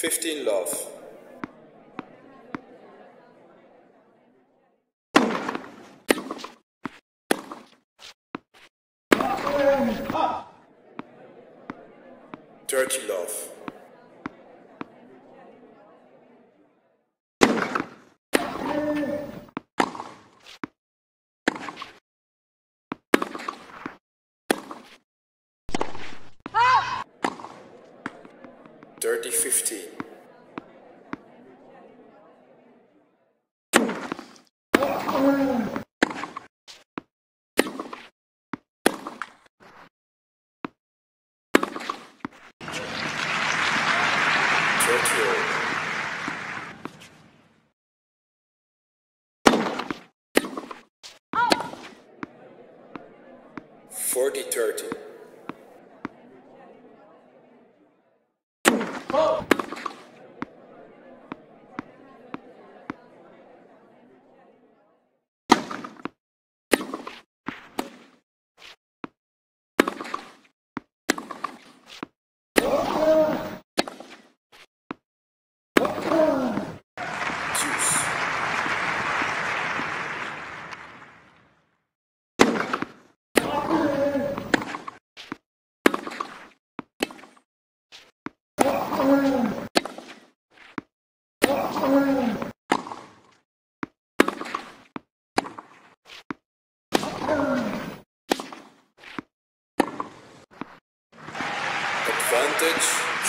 15 love. Dirty love. Dirty 15.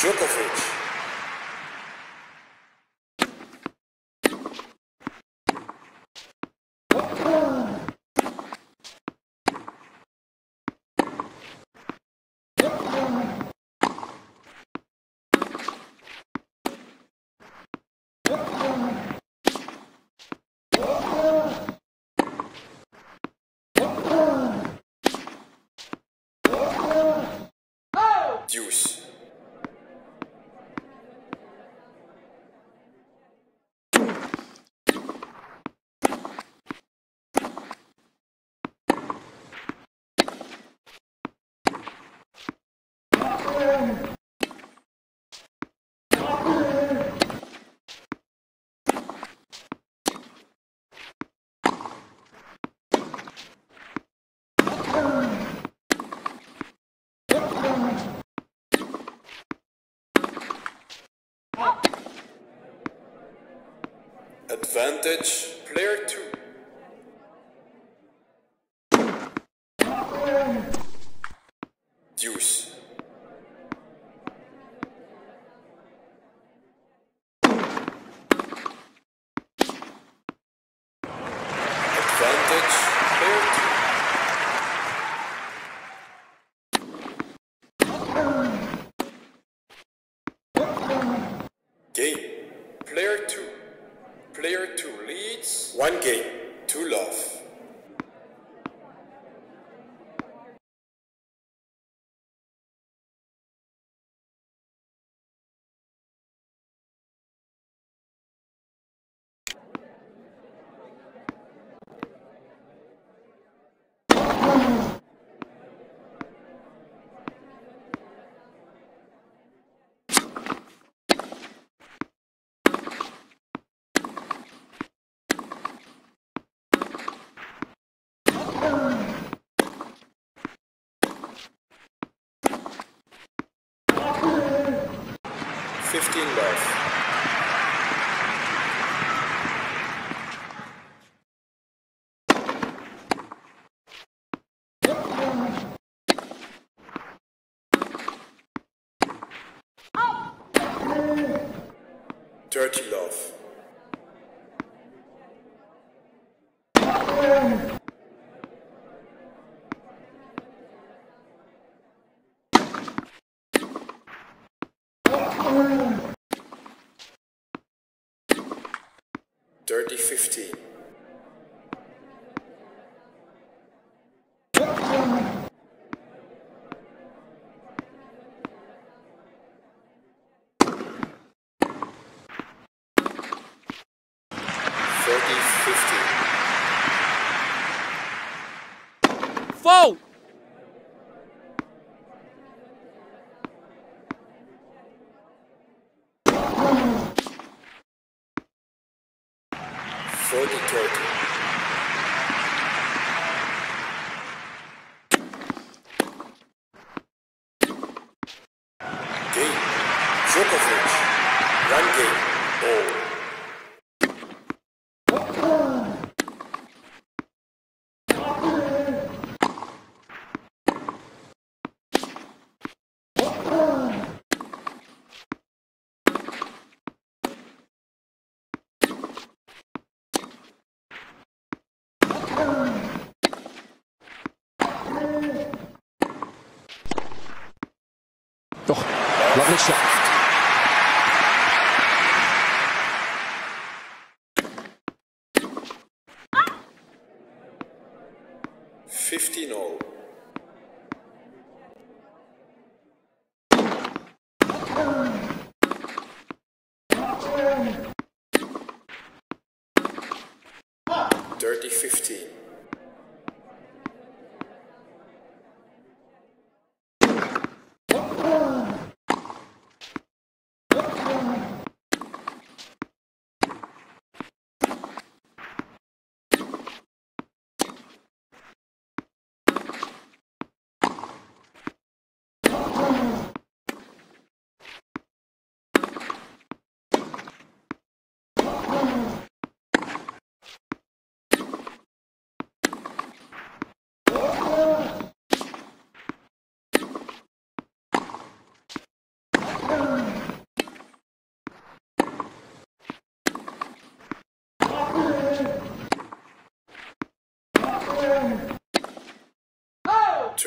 Djokovic. advantage, player 2. Dirty Love.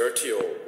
30 or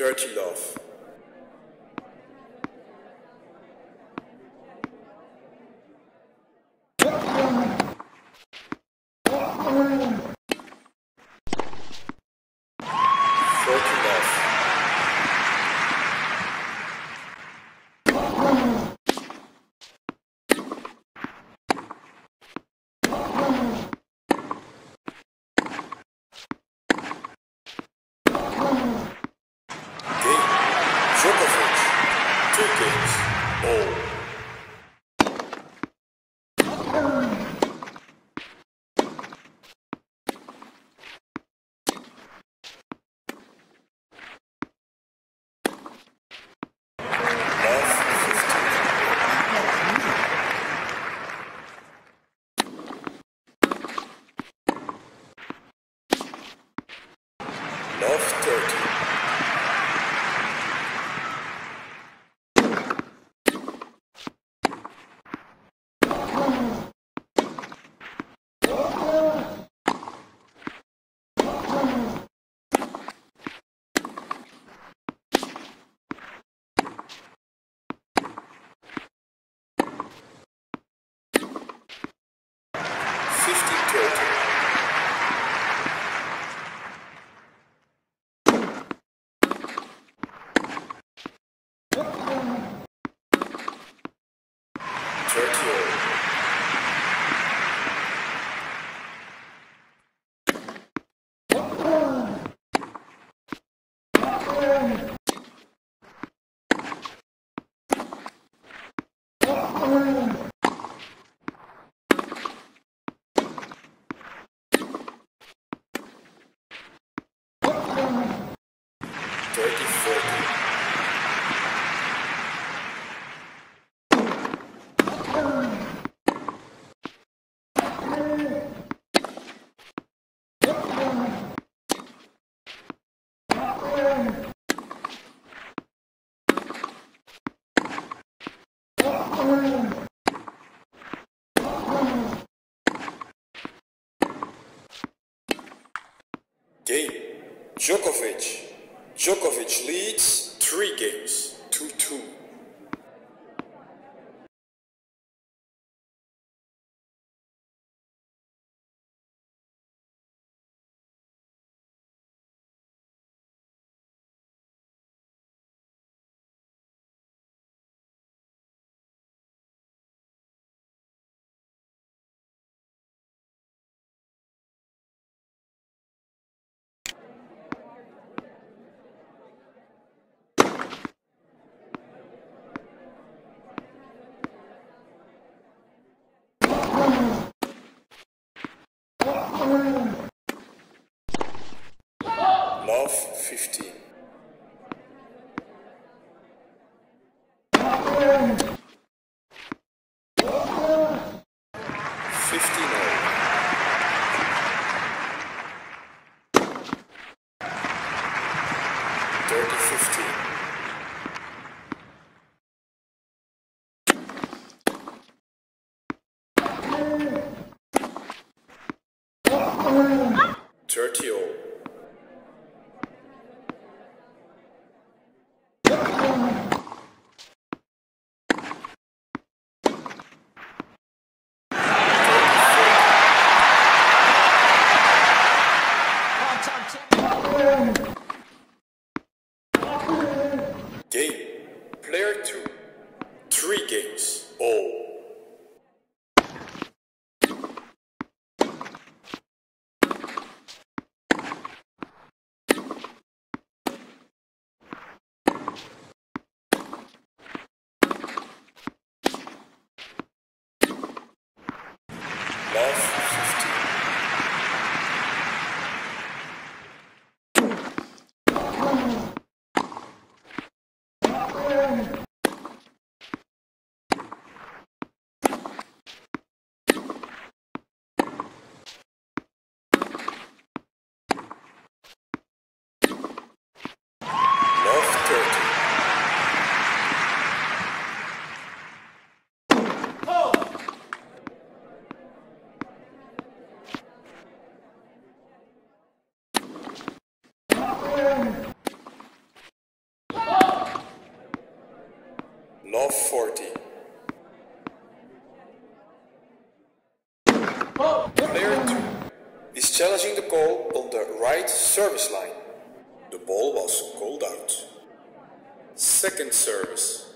Dirty love. Djokovic. Djokovic leads three games. All was called out. Second service.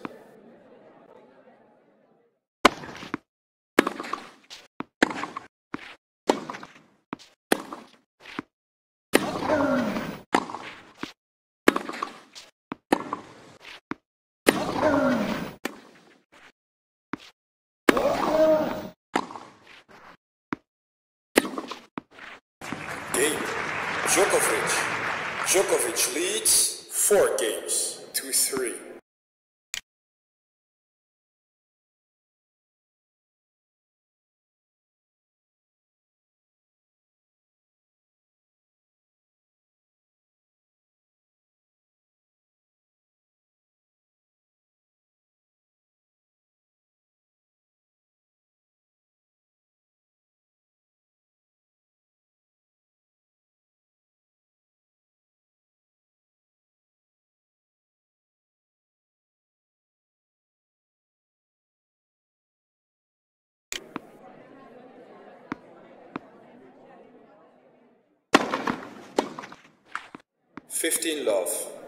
15 love.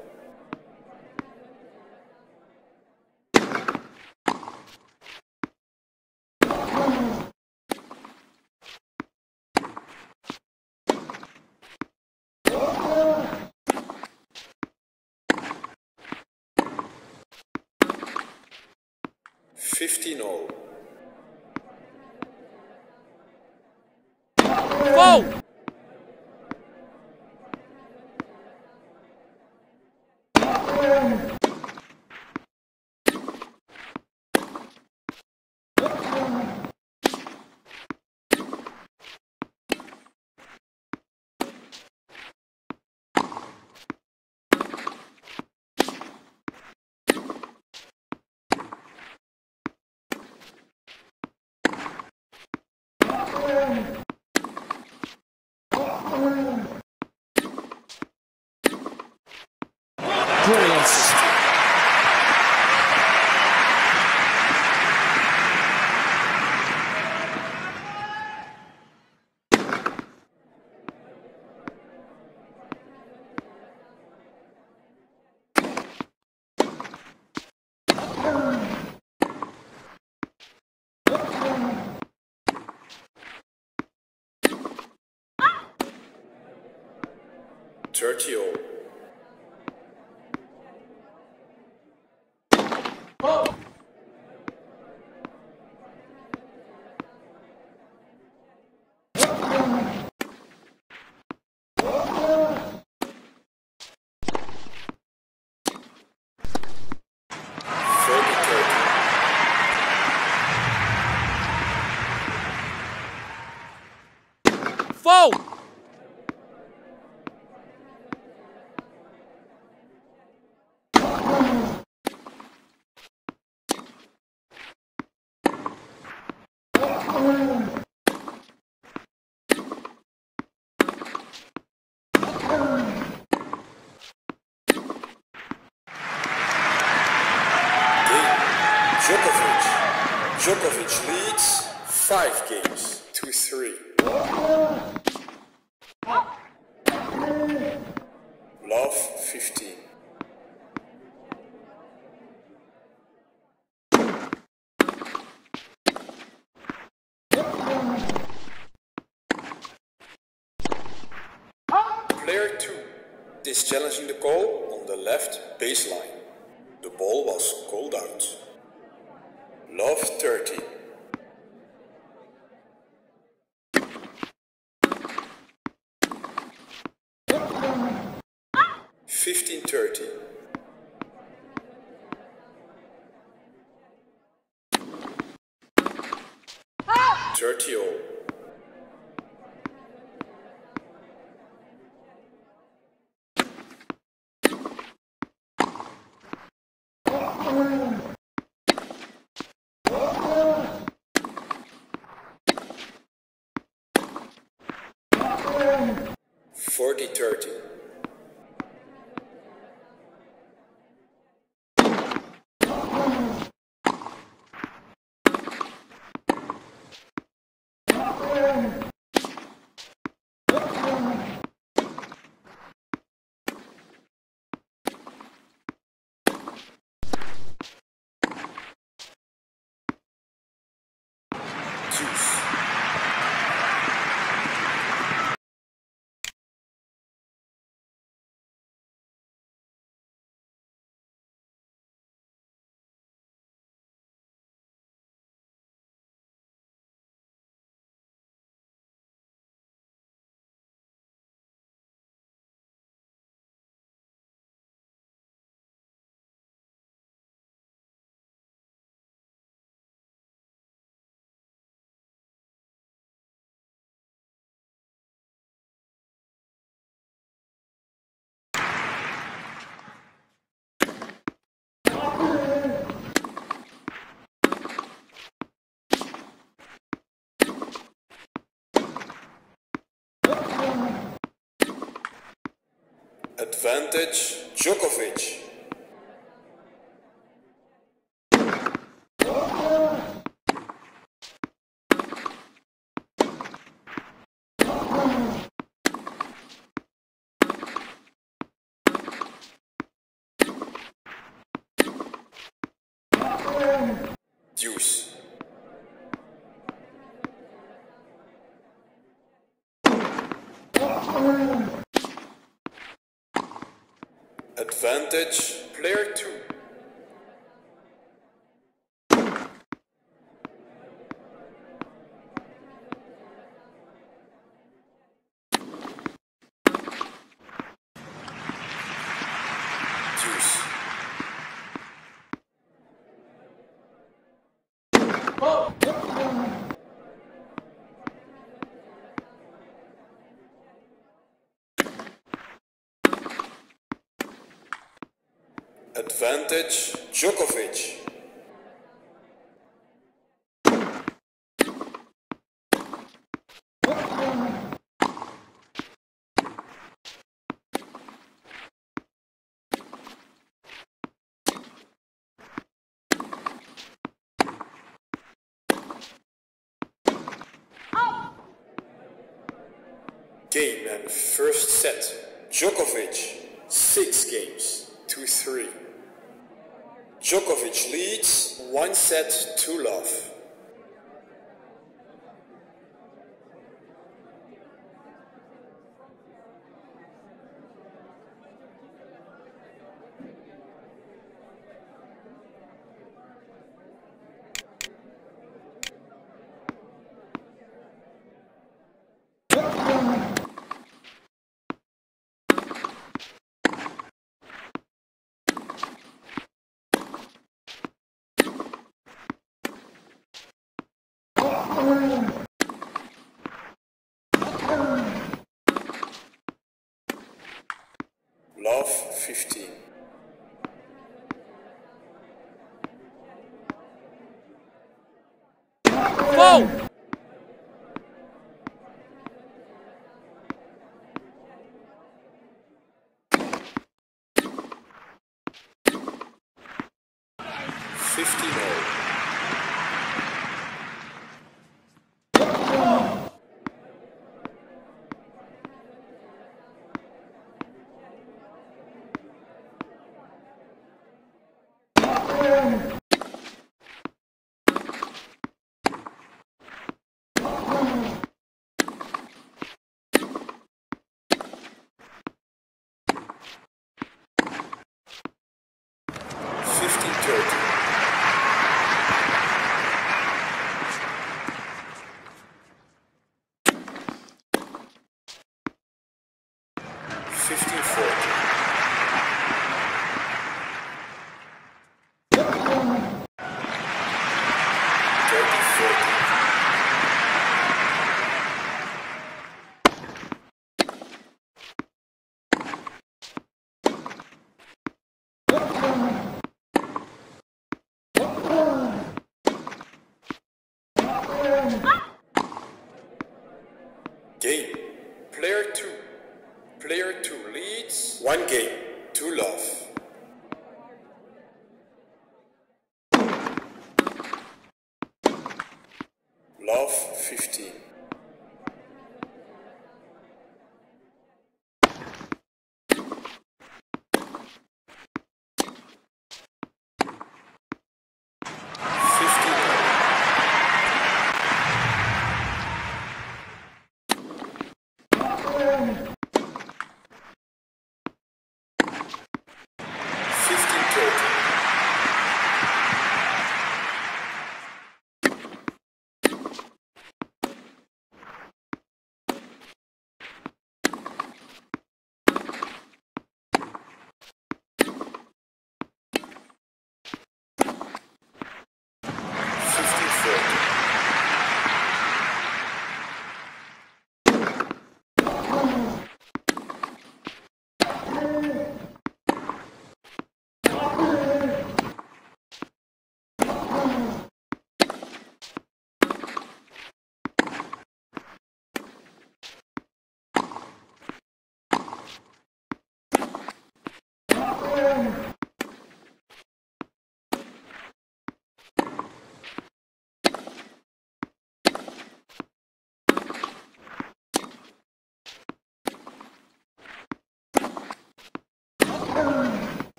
30 is challenging the call on the left baseline. The ball was called out. Love 30. Fifteen thirty. Thirty all. Forty thirty. Deuce. Advantage Djokovic. Advantage Advantage Djokovic. Game and first set. Djokovic, six games two-three. Djokovic leads 1 set to. Love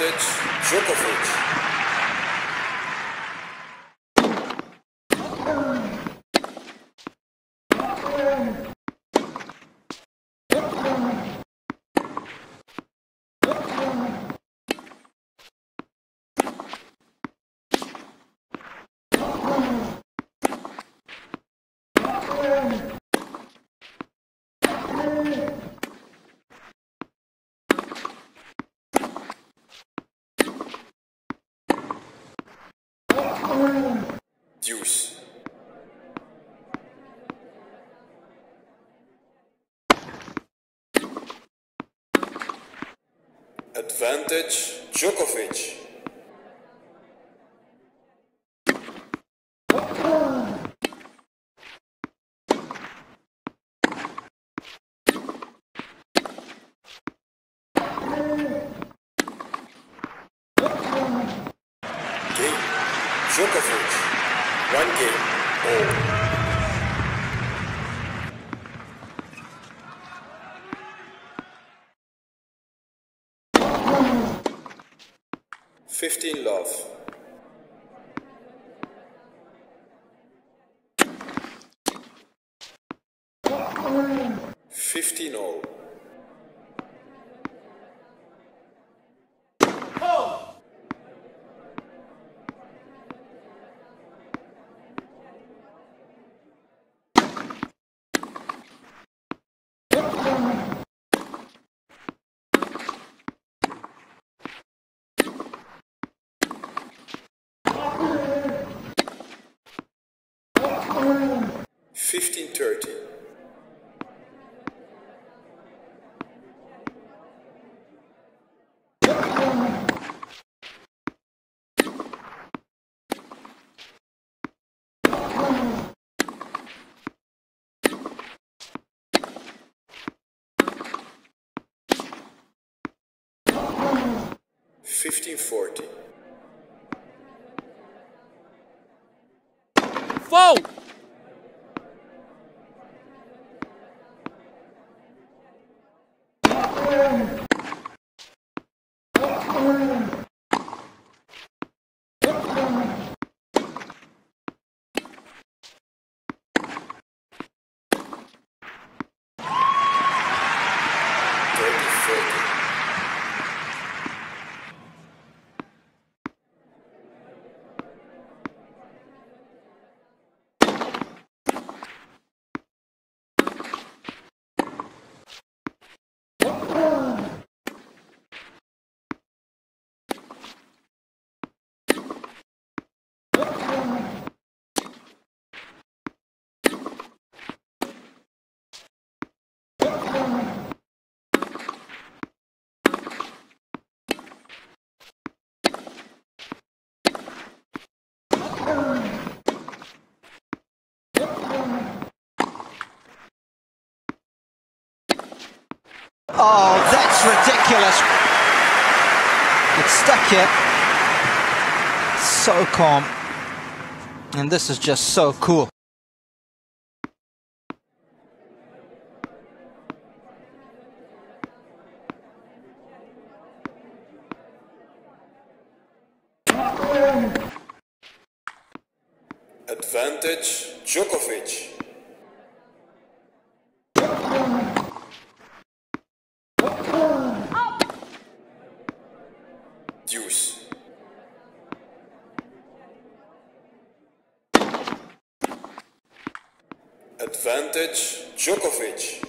Advantage Djokovic. Advantage Djokovic. 15 love. 1540. Vote! Oh, that's ridiculous. It's stuck here. So calm. And this is just so cool. Advantage Djokovic. Deuce. Advantage Djokovic.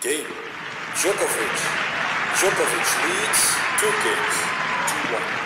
Game. Djokovic. Djokovic leads two games to one.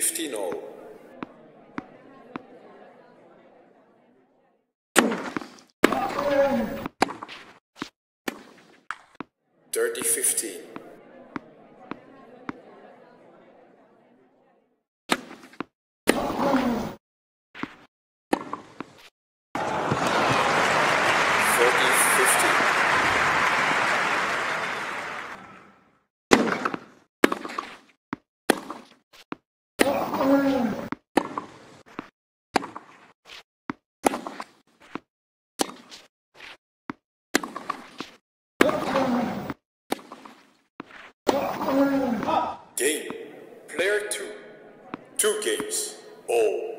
15 all. Thirty fifteen. Forty fifteen. Game. Player 2. Two games. All.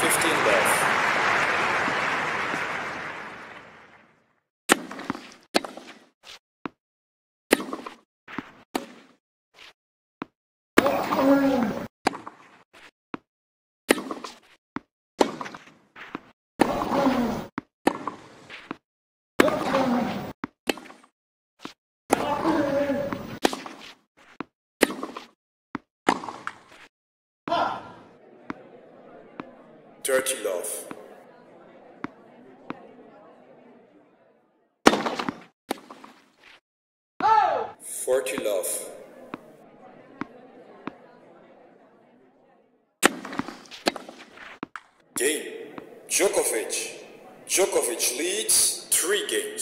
Fifteen left. Dirty love. Forty love. Game. Djokovic. Djokovic leads three games.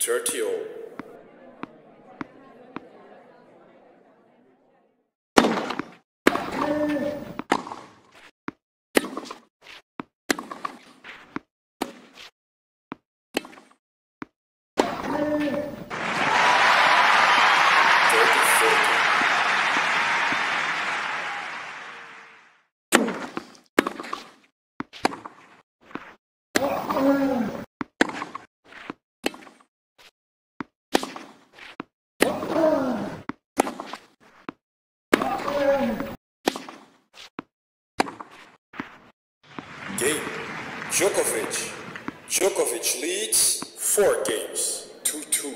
30 or Djokovic. Djokovic leads four games. 2-2.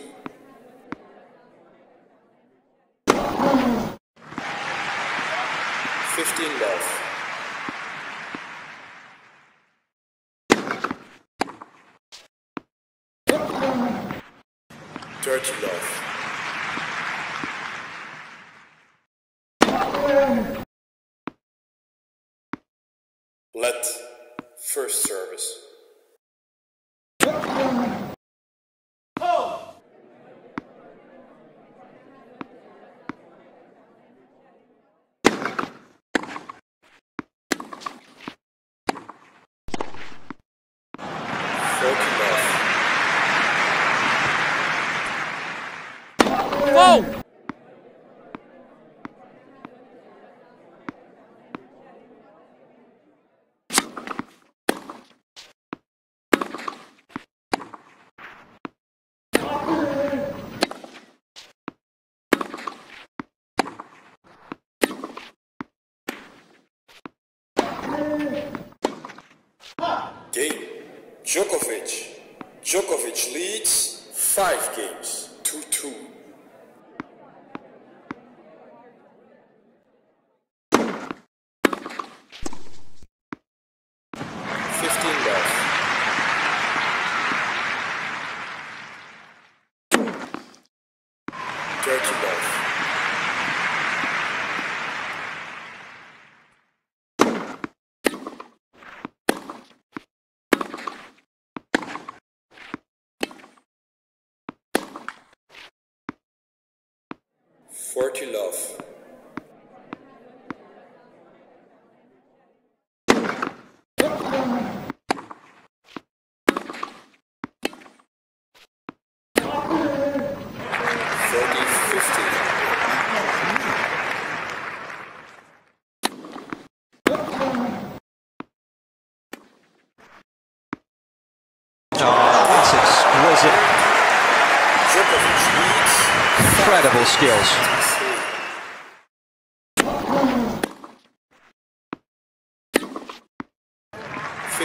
Fifteen love. Dirty love. Let first service. Forty love. Foul! Djokovic. Djokovic leads 5 games 2.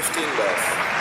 15 left.